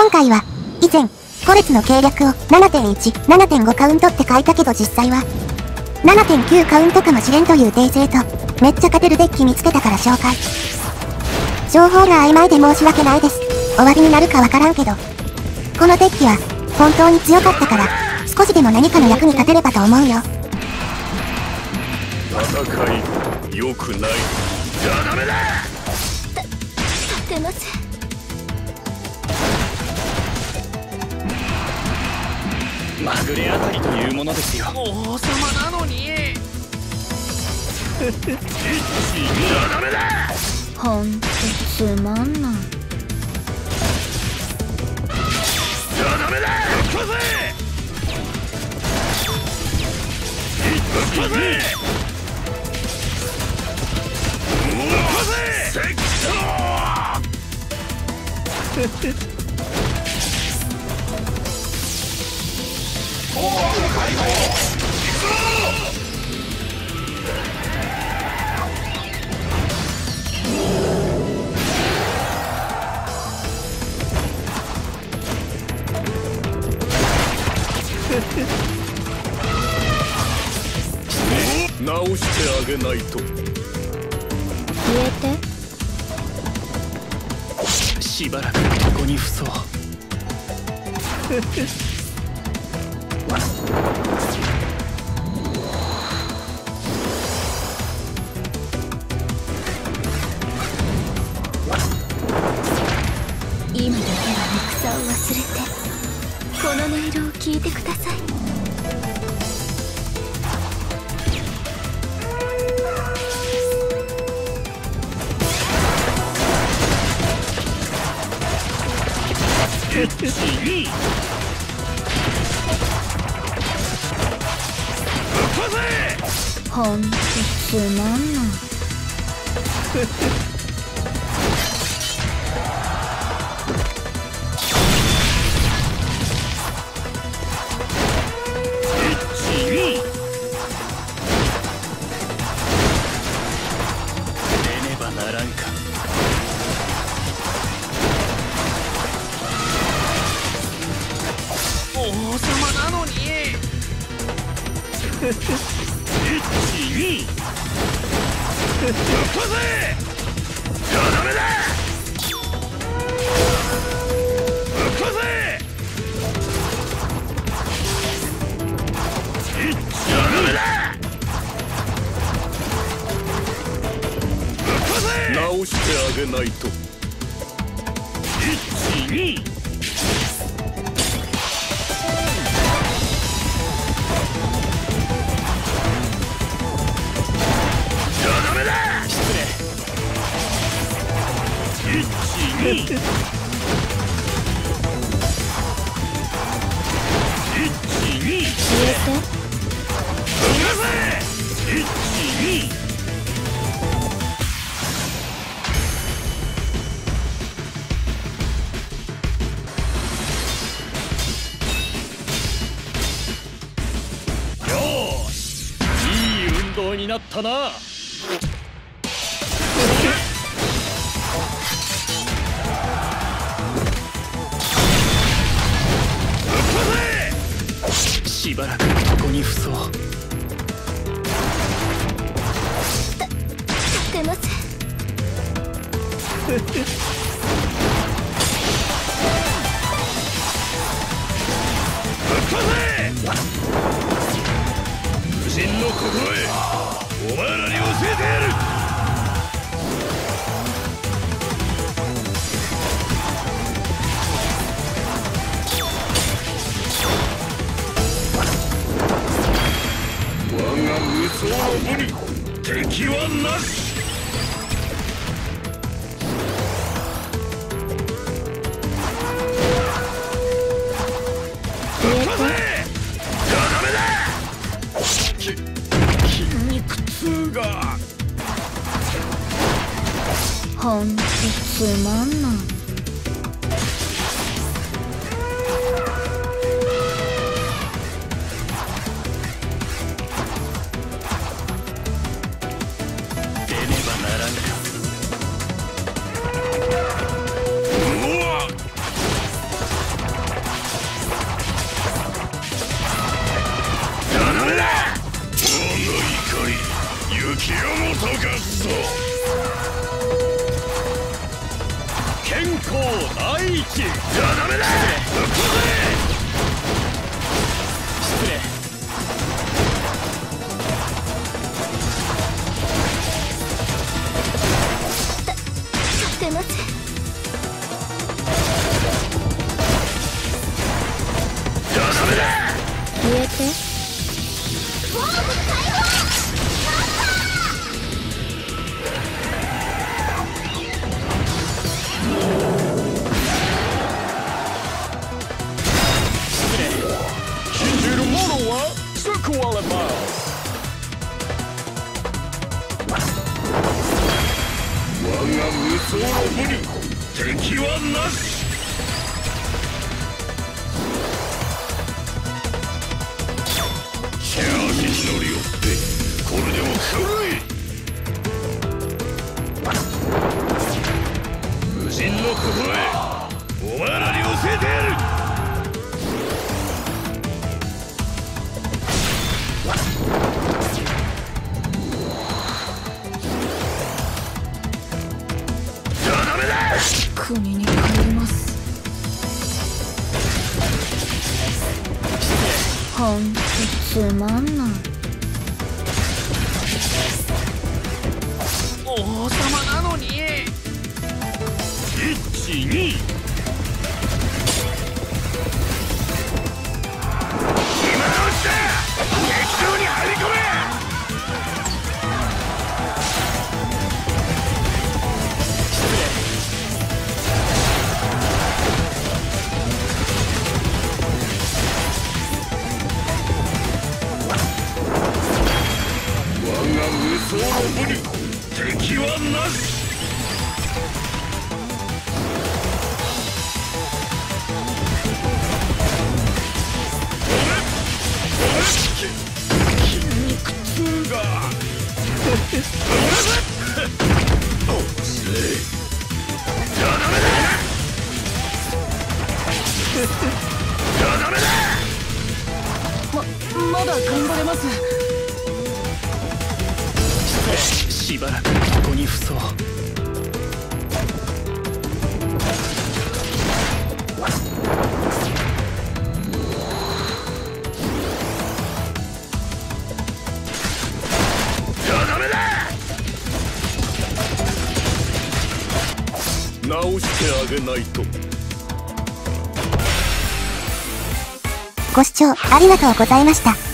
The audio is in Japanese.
今回は、以前、コレツの計略を7.1、7.5カウントって書いたけど実際は、7.9カウントかもしれんという訂正と、めっちゃ勝てるデッキ見つけたから紹介。情報が曖昧で申し訳ないです。終わりになるかわからんけど。このデッキは、本当に強かったから、少しでも何かの役に立てればと思うよ。戦い、良くない。じゃダメだた、立てます。まぐれあたりというものですよ。王様なのに。つまんない直してあげないと。消えて。しばらくここに伏そう今だけは戦を忘れてこの音色を聞いてくださいほんとつまんな。いしてあげないと。12になったな。しばらくここに伏そう。立 てませ夫人の心へお前らに教えてやる。無双の武に敵はなし。つまん。ない雪も溶かすぞ。壊失礼。立てませんせじゃあダメだ。消えて無双の武に敵はなし。し。ゃあし。日のりよってこれでも食らえ無人の心へお前らに教えてやる国に帰ります。ほんとつまんない。王様なのに。1 2ばらくここに伏そうじゃあダメだ直してあげないとご視聴ありがとうございました。